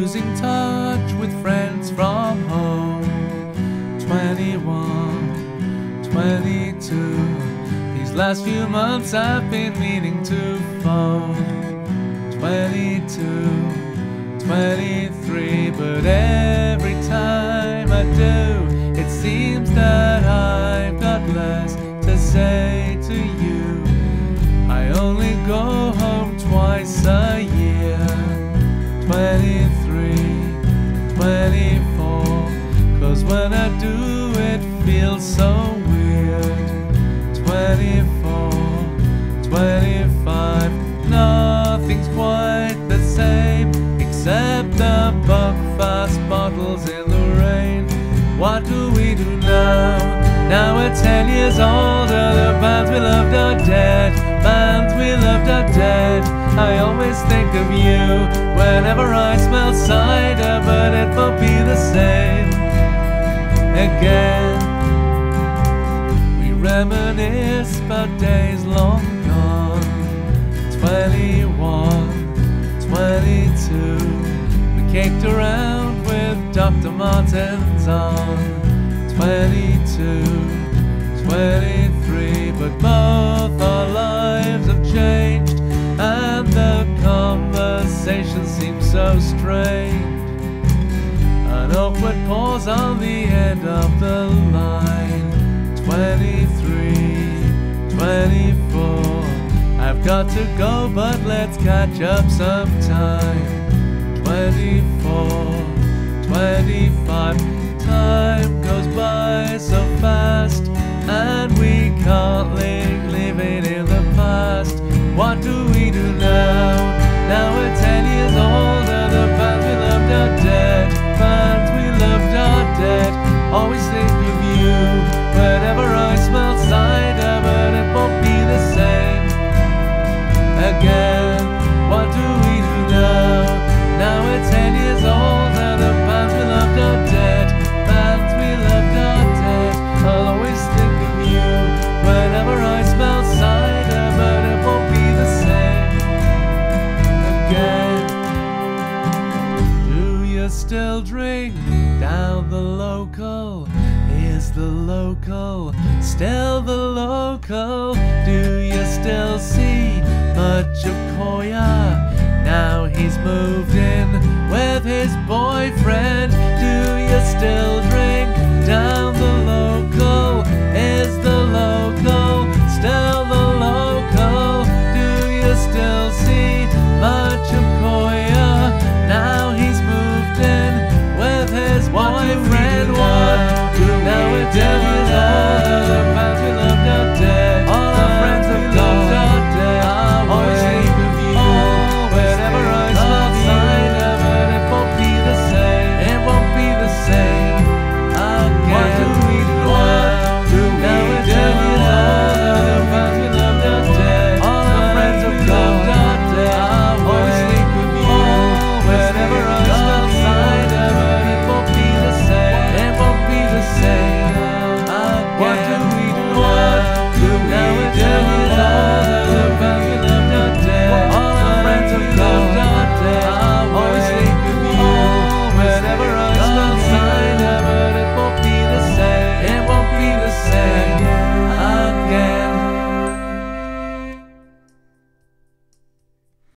losing touch with friends from home. 21, 22. These last few months I've been meaning to phone. 22, 23. But every time I do, it seems that I've got less to say to you. Except the Buckfast bottles in the rain. What do we do now? Now we're 10 years older, the bands we loved are dead. Bands we loved are dead. I always think of you whenever I smell cider, but it won't be the same again. Reminisce about days long gone. 21, 22. We caked around with Dr. Martens on. 22, 23. But both our lives have changed, and the conversation seems so strange. An awkward pause on the end of the line. Got to go, but let's catch up sometime. 24, 25. Time goes by so fast, and we can't live living in the past. What do we do now? Now still drink down the local? Is the local still the local? Do you still see much of Koya? Now he's moved in with his boyfriend.